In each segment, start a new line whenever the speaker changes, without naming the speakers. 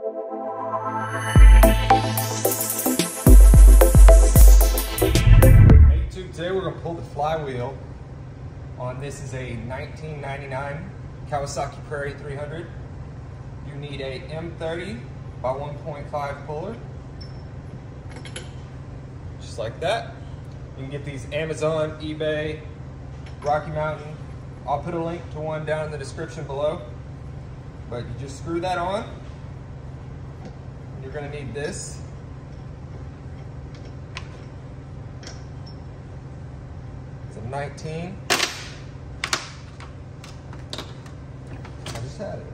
Today we're going to pull the flywheel on this is a 1999 Kawasaki Prairie 300. You need a M30 by 1.5 puller. Just like that. You can get these Amazon, eBay, Rocky Mountain. I'll put a link to one down in the description below. But you just screw that on. You're going to need this. It's a 19. I just had it.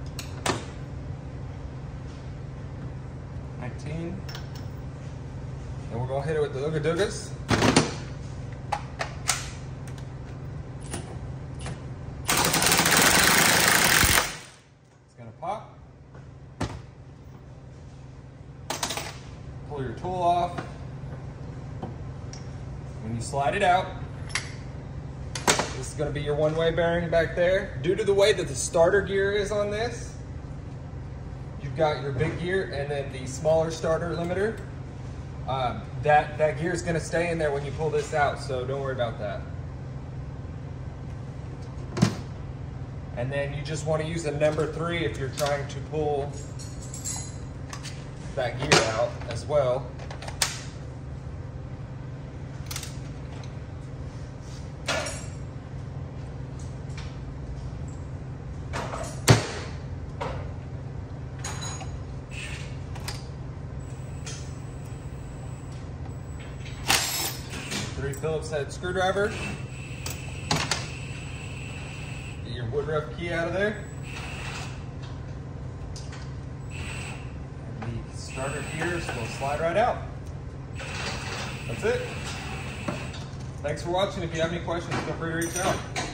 19. And we're gonna hit it with the Ooga Doogas. It's gonna pop. Pull your tool off. When you slide it out, this is gonna be your one-way bearing back there. Due to the way that the starter gear is on this, you've got your big gear and then the smaller starter limiter. Um, that, that gear is gonna stay in there when you pull this out, so don't worry about that. And then you just wanna use a number three if you're trying to pull that gear out as well. Three Phillips head screwdriver. Get your Woodruff key out of there. The starter gears will slide right out. That's it. Thanks for watching. If you have any questions, feel free to reach out.